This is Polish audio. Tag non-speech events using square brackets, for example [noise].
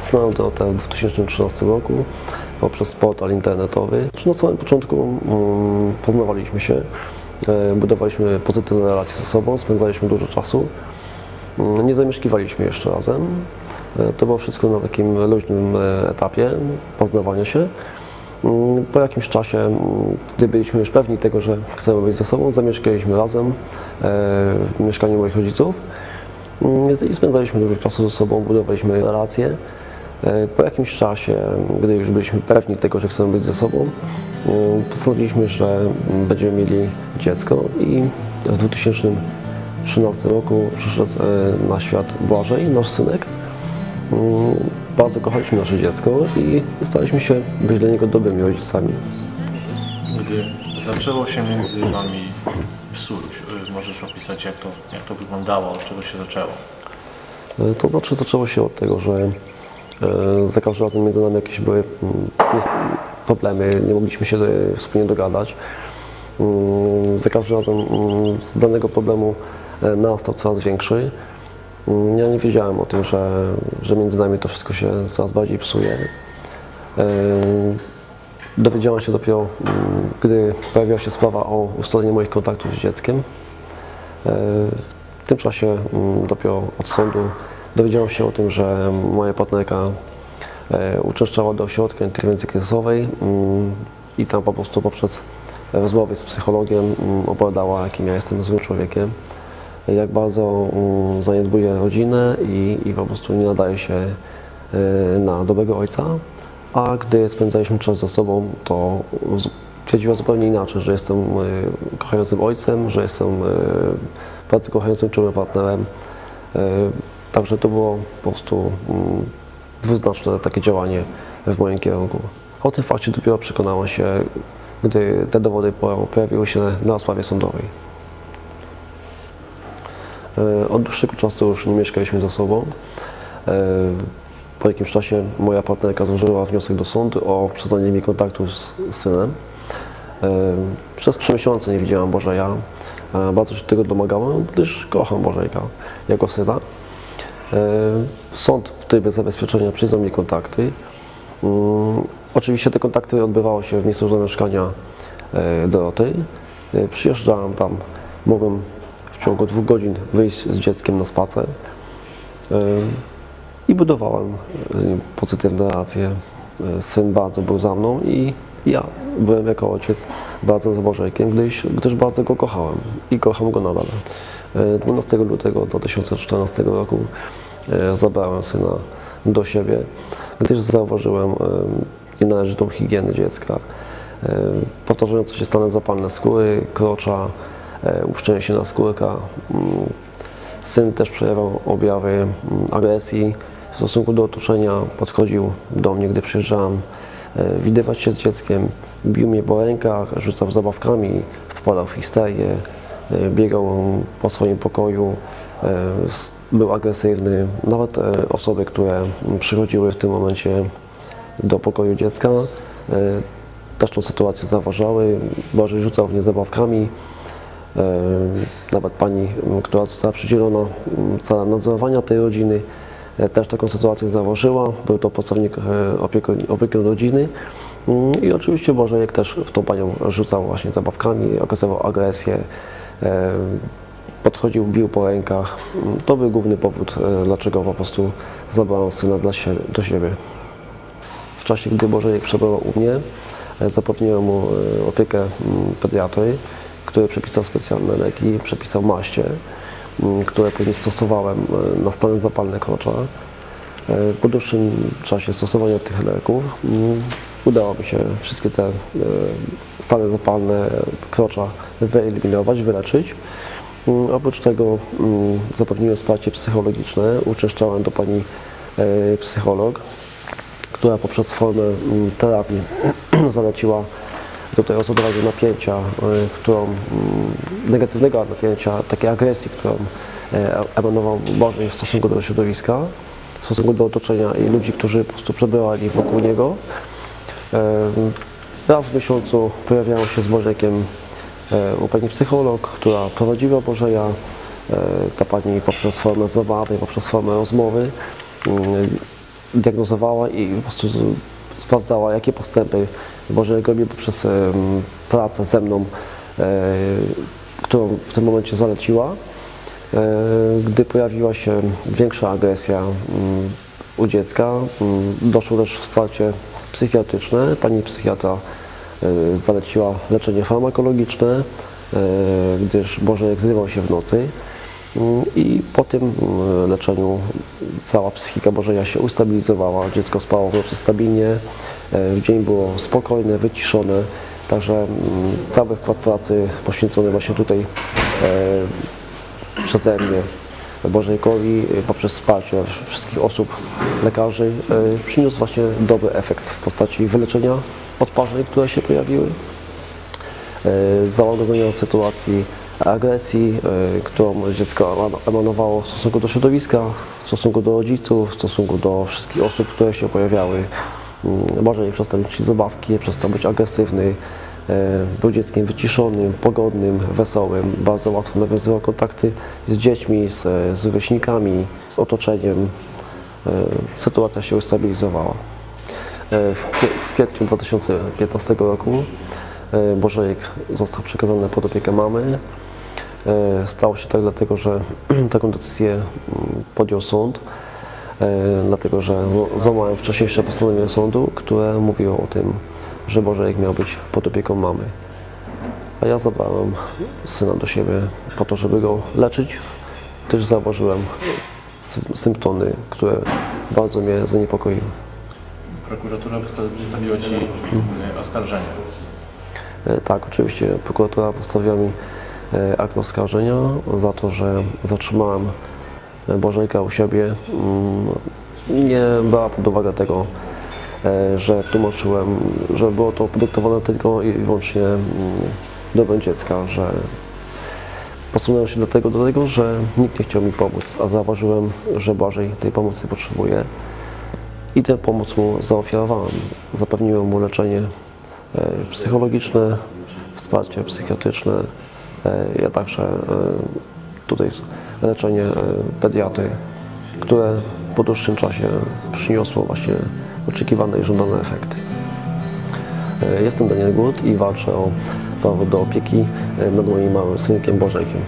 Poznałem Dorotę w 2013 roku poprzez portal internetowy. Znaczy, Na samym początku mm, poznawaliśmy się, e, budowaliśmy pozytywne relacje ze sobą, spędzaliśmy dużo czasu. Mm, Nie zamieszkiwaliśmy jeszcze razem. E, To było wszystko na takim luźnym e, etapie poznawania się. Mm, Po jakimś czasie, gdy byliśmy już pewni tego, że chcemy być ze sobą, zamieszkaliśmy razem w mieszkaniu moich rodziców i spędzaliśmy dużo czasu ze sobą, budowaliśmy relacje. E, Po jakimś czasie, gdy już byliśmy pewni tego, że chcemy być ze sobą, mm, postanowiliśmy, że mm, będziemy mieli dziecko i w 2013 roku przyszedł e, na świat Błażej, nasz synek. Mm, Bardzo kochaliśmy nasze dziecko i staraliśmy się być dla niego dobrymi rodzicami. Gdy zaczęło się między Wami psuć, y, możesz opisać jak to, jak to wyglądało, od czego się zaczęło? E, To znaczy zaczęło się od tego, że e, za każdym razem między nami jakieś były mm, problemy, nie mogliśmy się wspólnie dogadać. Mm, Za każdym razem mm, z danego problemu nastał coraz większy. Ja nie wiedziałem o tym, że, że między nami to wszystko się coraz bardziej psuje. Dowiedziałem się dopiero, mm, gdy pojawiła się sprawa o ustalenie moich kontaktów z dzieckiem. E, W tym czasie mm, dopiero od sądu dowiedziałem się o tym, że moja partnerka e, uczęszczała do ośrodka interwencji kryzysowej mm, i tam po prostu poprzez rozmowy z psychologiem opowiadała, jakim ja jestem złym człowiekiem, jak bardzo zaniedbuję rodzinę i, i po prostu nie nadaje się e, na dobrego ojca. A gdy spędzaliśmy czas ze sobą, to twierdziła zupełnie inaczej, że jestem e, kochającym ojcem, że jestem e, bardzo kochającym, czułym partnerem. E, Także to było po prostu mm, dwuznaczne takie działanie w moim kierunku. O tym fakcie dopiero przekonałem się, gdy te dowody po- pojawiły się na rozprawie sądowej. Od dłuższego czasu już nie mieszkaliśmy ze sobą. Po jakimś czasie moja partnerka złożyła wniosek do sądu o przyznanie mi kontaktu z synem. Przez trzy miesiące nie widziałam Bożeja. E, Bardzo się tego domagałem, gdyż kocham Bożejka jako syna. E, Sąd w trybie zabezpieczenia przyznał mi kontakty. Mm, Oczywiście te kontakty odbywały się w miejscu zamieszkania e, Doroty. Przyjeżdżałem tam, mogłem w ciągu dwóch godzin wyjść z dzieckiem na spacer i budowałem z nim pozytywne relacje. Syn bardzo był za mną i ja byłem jako ojciec bardzo za Bożejkiem, gdyż, gdyż bardzo go kochałem i kocham go nadal. E, 12 lutego 2014 roku e, zabrałem syna do siebie, gdyż zauważyłem e, nienależytą higienę dziecka. E, Powtarzające się stany zapalne skóry, krocza, e, się na skórka. Mm, Syn też przejawiał objawy mm, agresji w stosunku do otoczenia. Podchodził do mnie, gdy przyjeżdżałem e, widywać się z dzieckiem. Bił mnie po rękach, rzucał zabawkami, wpadał w histerię, e, biegał po swoim pokoju, e, był agresywny. Nawet osoby, które przychodziły w tym momencie do pokoju dziecka, też tą sytuację zauważały. Boże rzucał w nie zabawkami. Nawet pani, która została przydzielona celem nadzorowania tej rodziny, też taką sytuację zauważyła. Był to pracownik e, opiekun rodziny. Mm, I oczywiście Bożejek też w tą panią rzucał właśnie zabawkami, okazywał agresję, e, podchodził, bił po rękach. Mm, To był główny powód, e, dlaczego po prostu zabrałem syna dla sie, do siebie. W czasie, gdy Bożejek przebywał u mnie, zapewniłem mu opiekę mm, pediatry, który przepisał specjalne leki, przepisał maście, które później stosowałem e, na stany zapalne krocza. E, Po dłuższym czasie stosowania tych leków mm, udało mi się wszystkie te e, stany zapalne krocza wyeliminować, wyleczyć. Mm, Oprócz tego mm, zapewniłem wsparcie psychologiczne, uczęszczałem do pani psycholog, która poprzez formę mm, terapii [clears throat] zaleciła tutaj ozodowanie napięcia, y, którą, mm, negatywnego napięcia, takiej agresji, którą emanował Bożej w stosunku do środowiska, w stosunku do otoczenia i ludzi, którzy po prostu przebywali wokół niego. E, Raz w miesiącu pojawiało się z Bożekiem e, u pani psycholog, która prowadziła Bożeja. E, Ta pani poprzez formę zabawy, poprzez formę rozmowy mm, diagnozowała i po prostu sprawdzała, jakie postępy Boże robi poprzez pracę ze mną, e, którą w tym momencie zaleciła. E, Gdy pojawiła się większa agresja u dziecka, doszło też wsparcie psychiatryczne. Pani psychiatra e, zaleciła leczenie farmakologiczne, gdyż Bożek zrywał się w nocy. Mm, I po tym mm, leczeniu cała psychika Bożeja się ustabilizowała, dziecko spało w nocy stabilnie, e, w dzień było spokojne, wyciszone, także mm, cały wkład pracy poświęcony właśnie tutaj e, przeze mnie Bożejkowi e, poprzez wsparcie wszystkich osób, lekarzy przyniósł właśnie dobry efekt w postaci wyleczenia odparzeń, które się pojawiły, załagodzenia sytuacji agresji, e, którą dziecko emanowało w stosunku do środowiska, w stosunku do rodziców, w stosunku do wszystkich osób, które się pojawiały. Mm, Może nie przestał mieć zabawki, przestał być agresywny, e, był dzieckiem wyciszonym, pogodnym, wesołym, bardzo łatwo nawiązywał kontakty z dziećmi, z, z z otoczeniem. E, Sytuacja się ustabilizowała. W kwie- w kwietniu 2015 roku Bożejek został przekazany pod opiekę mamy. E, Stało się tak dlatego, że [clears throat] taką decyzję mm, podjął sąd, e, dlatego że złamałem wcześniejsze postanowienie sądu, które mówiło o tym, że Bożejek miał być pod opieką mamy. A ja zabrałem syna do siebie po to, żeby go leczyć, gdyż zauważyłem sy- symptomy, które bardzo mnie zaniepokoiły. Prokuratura wystawiła Ci e, oskarżenie. Tak, oczywiście prokuratura postawiła mi akt oskarżenia za to, że zatrzymałem e, Bożejka u siebie. Mm, Nie brała pod uwagę tego, e, że tłumaczyłem, że było to podyktowane tylko i wyłącznie mm, dobrem dziecka, że posunąłem się do tego, do tego, że nikt nie chciał mi pomóc, a zauważyłem, że Błażej tej pomocy potrzebuje i tę pomoc mu zaofiarowałem. Zapewniłem mu leczenie e, psychologiczne, wsparcie psychiatryczne, e, ja także e, tutaj leczenie e, pediatry, które po dłuższym czasie przyniosło właśnie oczekiwane i żądane efekty. E, Jestem Daniel Gut i walczę o prawo do opieki e, nad moim małym synkiem Bożejkiem.